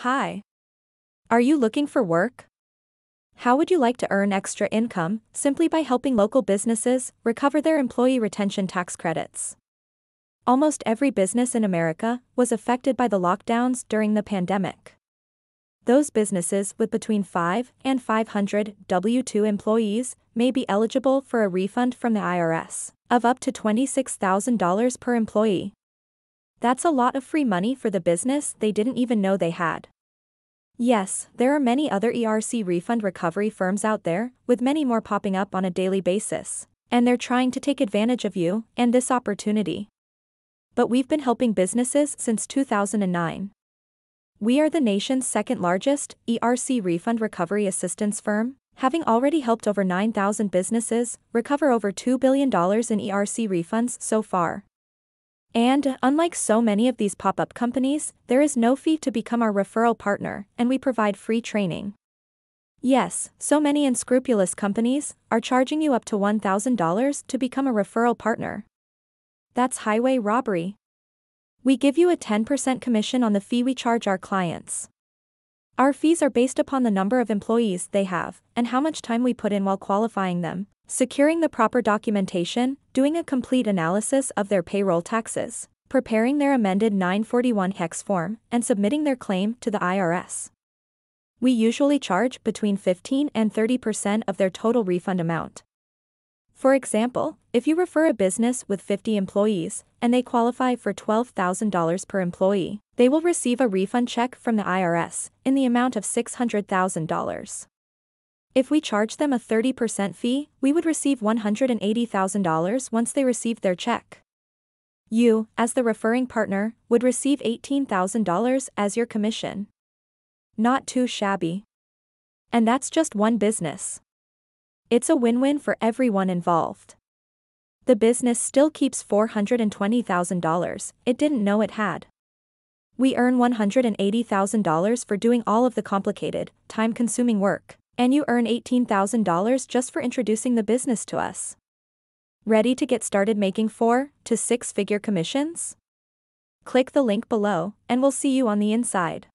Hi. Are you looking for work? How would you like to earn extra income simply by helping local businesses recover their employee retention tax credits? Almost every business in America was affected by the lockdowns during the pandemic. Those businesses with between 5 and 500 W 2 employees may be eligible for a refund from the IRS of up to $26,000 per employee. That's a lot of free money for the business they didn't even know they had. Yes, there are many other ERC refund recovery firms out there, with many more popping up on a daily basis, and they're trying to take advantage of you and this opportunity. But we've been helping businesses since 2009. We are the nation's second largest ERC refund recovery assistance firm, having already helped over 9,000 businesses recover over $2 billion in ERC refunds so far. And, unlike so many of these pop up companies, there is no fee to become our referral partner, and we provide free training. Yes, so many unscrupulous companies are charging you up to $1,000 to become a referral partner. That's highway robbery. We give you a 10% commission on the fee we charge our clients. Our fees are based upon the number of employees they have and how much time we put in while qualifying them, securing the proper documentation, doing a complete analysis of their payroll taxes, preparing their amended 941 X form, and submitting their claim to the IRS. We usually charge between 15 and 30% of their total refund amount. For example, if you refer a business with 50 employees and they qualify for $12,000 per employee, they will receive a refund check from the IRS in the amount of $600,000. If we charge them a 30% fee, we would receive $180,000 once they received their check. You, as the referring partner, would receive $18,000 as your commission. Not too shabby. And that's just one business. It's a win win for everyone involved. The business still keeps $420,000 it didn't know it had. We earn $180,000 for doing all of the complicated, time consuming work and you earn $18,000 just for introducing the business to us. Ready to get started making four to six figure commissions? Click the link below, and we'll see you on the inside.